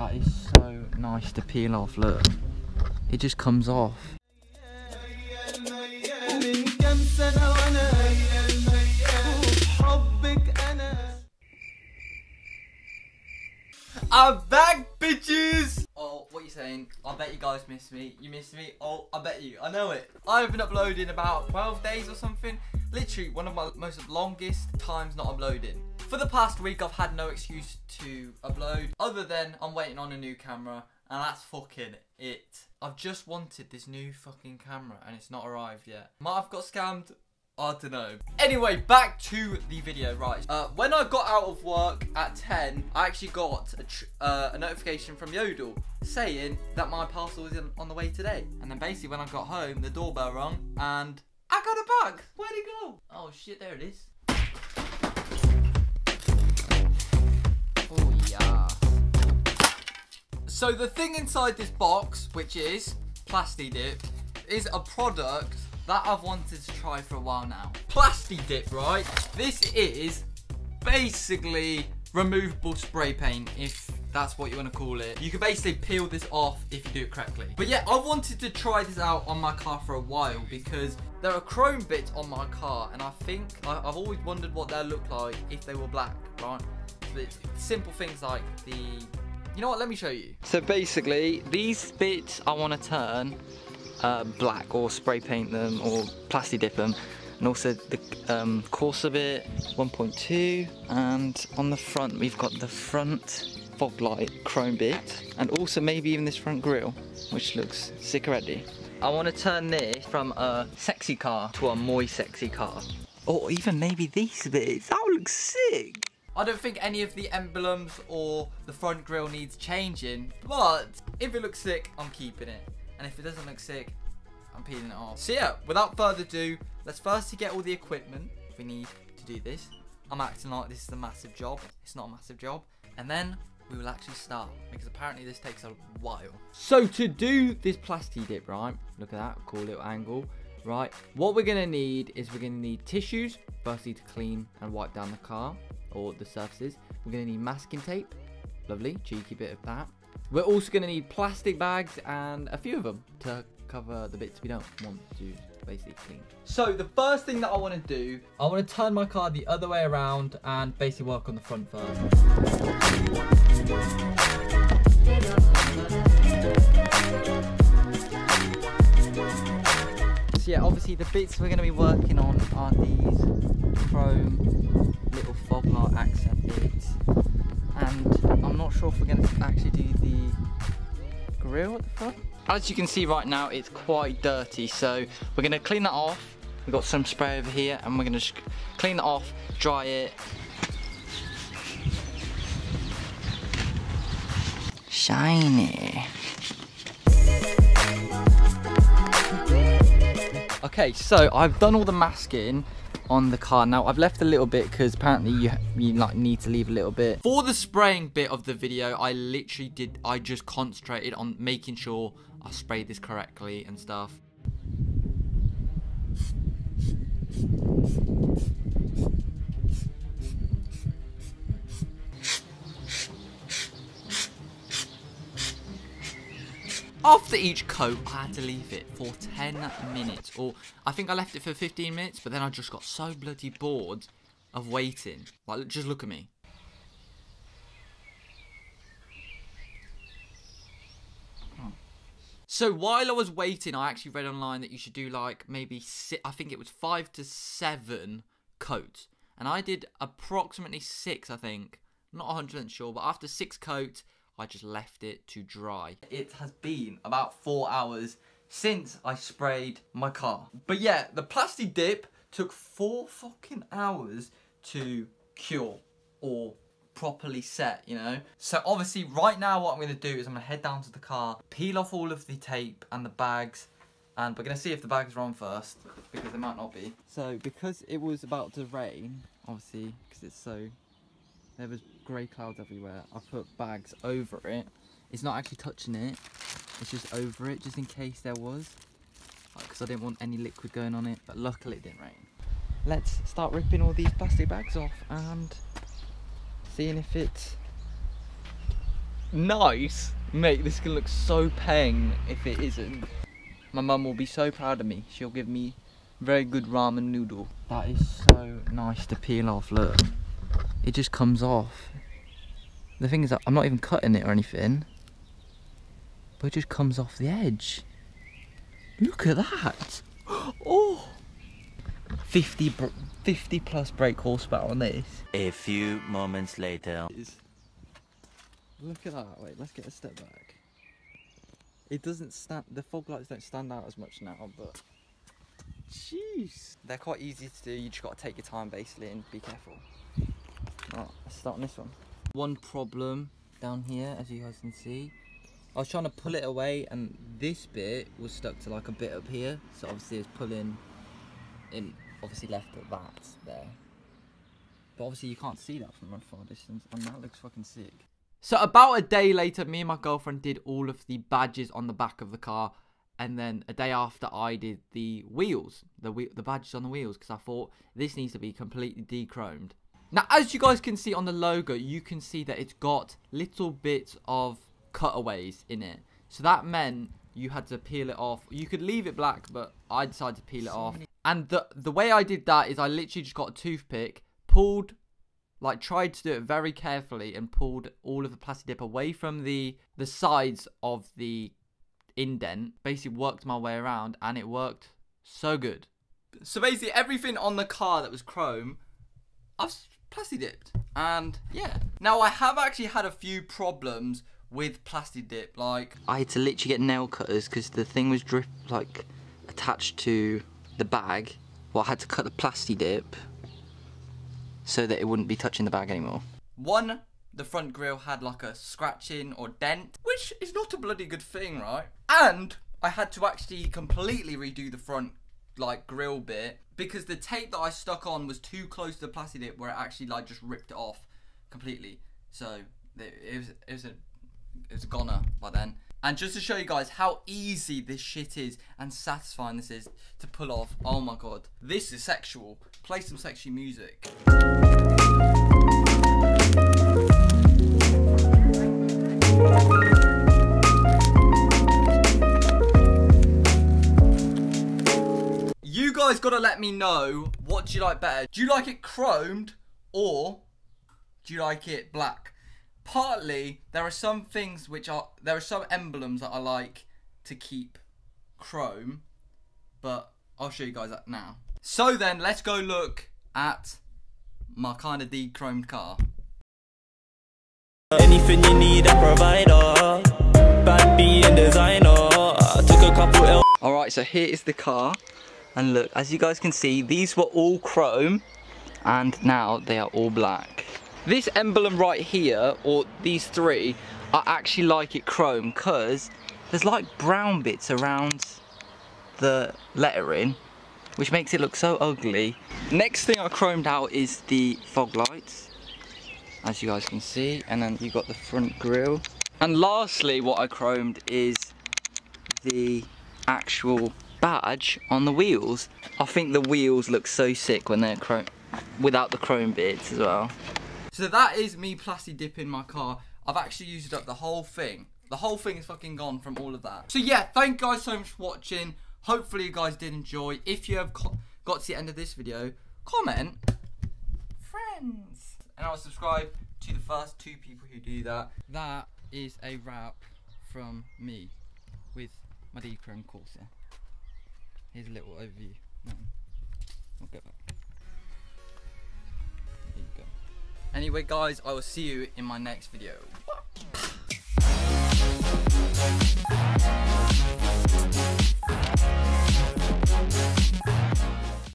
That is so nice to peel off, look. It just comes off. I'm back, bitches! Oh, what are you saying? I bet you guys miss me. You miss me? Oh, I bet you. I know it. I haven't uploaded in about 12 days or something. Literally, one of my most longest times not uploading. For the past week, I've had no excuse to upload other than I'm waiting on a new camera and that's fucking it. I've just wanted this new fucking camera and it's not arrived yet. Might have got scammed. I don't know. Anyway, back to the video, right. Uh, when I got out of work at 10, I actually got a, uh, a notification from Yodel saying that my parcel was on the way today. And then basically when I got home, the doorbell rang and I got a bag. Where'd it go? Oh shit, there it is. Oh yeah. So the thing inside this box, which is Plasti Dip, is a product that I've wanted to try for a while now. Plasti Dip, right? This is basically removable spray paint, if that's what you want to call it. You can basically peel this off if you do it correctly. But yeah, I've wanted to try this out on my car for a while because there are chrome bits on my car, and I think I, I've always wondered what they'll look like if they were black, right? Simple things like the you know what? Let me show you. So basically, these bits I want to turn uh, black or spray paint them or plasti dip them. And also the um, Corsa bit, 1.2. And on the front, we've got the front fog light chrome bit. And also maybe even this front grille, which looks sick already. I want to turn this from a sexy car to a more sexy car. Or even maybe these bits. That would look sick. I don't think any of the emblems or the front grille needs changing, but if it looks sick, I'm keeping it. And if it doesn't look sick, I'm peeling it off. So yeah, without further ado, let's first get all the equipment we need to do this. I'm acting like this is a massive job. It's not a massive job. And then we will actually start because apparently this takes a while. So to do this plasti dip, right? Look at that, cool little angle. Right, what we're gonna need is we're gonna need tissues, firstly to clean and wipe down the car or the surfaces. We're going to need masking tape. Lovely, cheeky bit of that. We're also going to need plastic bags and a few of them to cover the bits we don't want to basically clean. So the first thing that I want to do, I want to turn my car the other way around and basically work on the front first. So yeah, obviously the bits we're going to be working on are these chrome little And I'm not sure if we're going to actually do the grill at the front. As you can see right now, it's quite dirty, so we're going to clean that off. We've got some spray over here, and we're going to clean it off, dry it. Shiny. Okay, so I've done all the masking on the car. Now I've left a little bit because apparently you you like need to leave a little bit. For the spraying bit of the video, I literally did I just concentrated on making sure I sprayed this correctly and stuff. After each coat, I had to leave it for 10 minutes. Or I think I left it for 15 minutes, but then I just got so bloody bored of waiting. Like, just look at me. Hmm. So while I was waiting, I actually read online that you should do like maybe I think it was five to seven coats. And I did approximately six, I think. Not 100% sure, but after six coats, I just left it to dry. It has been about four hours since I sprayed my car. But yeah, the plasti dip took four fucking hours to cure or properly set, you know? So obviously right now what I'm gonna do is I'm gonna head down to the car, peel off all of the tape and the bags, and we're gonna see if the bags are on first, because they might not be. So because it was about to rain, obviously, because it's so, there was grey clouds everywhere, I put bags over it. It's not actually touching it, it's just over it, just in case there was. Because I didn't want any liquid going on it, but luckily it didn't rain. Let's start ripping all these plastic bags off and seeing if it's nice, mate, this can look so peng if it isn't. My mum will be so proud of me. She'll give me very good ramen noodle. That is so nice to peel off, look. It just comes off. The thing is I'm not even cutting it or anything. But it just comes off the edge. Look at that. Oh. 50, 50 plus brake horsepower on this. A few moments later. Look at that. Wait, let's get a step back. It doesn't stand. The fog lights don't stand out as much now, but jeez, they're quite easy to do. You just got to take your time basically and be careful. Right, let's start on this one. One problem down here, as you guys can see, I was trying to pull it away, and this bit was stuck to like a bit up here. So obviously it's pulling. In obviously left at that there. But obviously you can't see that from a far distance, and that looks fucking sick. So about a day later, me and my girlfriend did all of the badges on the back of the car, and then a day after, I did the wheels, the the badges on the wheels, because I thought this needs to be completely dechromed. Now, as you guys can see on the logo, you can see that it's got little bits of cutaways in it. So that meant you had to peel it off. You could leave it black, but I decided to peel it off. And the the way I did that is I literally just got a toothpick, pulled like tried to do it very carefully and pulled all of the plastic dip away from the the sides of the indent basically worked my way around and it worked so good so basically everything on the car that was chrome i've plastic dipped and yeah now i have actually had a few problems with plastic dip like i had to literally get nail cutters because the thing was drip like attached to the bag well i had to cut the plastic dip so that it wouldn't be touching the bag anymore. One, the front grill had like a scratching or dent, which is not a bloody good thing, right? And I had to actually completely redo the front like grill bit because the tape that I stuck on was too close to the plastic dip where it actually like just ripped it off completely. So it was it was a it was a goner by then. And just to show you guys how easy this shit is and satisfying this is to pull off, oh my god. This is sexual. Play some sexy music. You guys gotta let me know what do you like better. Do you like it chromed or do you like it black? Partly, there are some things which are there are some emblems that I like to keep chrome, but I'll show you guys that now. So then, let's go look at my kind of de-chromed car. Anything you need, a provider. Bad B and designer. I took a couple L. Alright, so here is the car. And look, as you guys can see, these were all chrome. And now they are all black. This emblem right here, or these three, I actually like it chrome because there's like brown bits around the lettering, which makes it look so ugly. Next thing I chromed out is the fog lights, as you guys can see, and then you got the front grille. And lastly, what I chromed is the actual badge on the wheels. I think the wheels look so sick when they're chrome, without the chrome bits as well. So that is me plastic dipping my car. I've actually used up the whole thing. The whole thing is fucking gone from all of that. So yeah, thank you guys so much for watching. Hopefully you guys did enjoy. If you have got to the end of this video, comment friends. And I'll subscribe to the first two people who do that. That is a wrap from me with my D-Chrome Corsa. Here's a little overview. We'll get back. There you go. Anyway, guys, I will see you in my next video. What?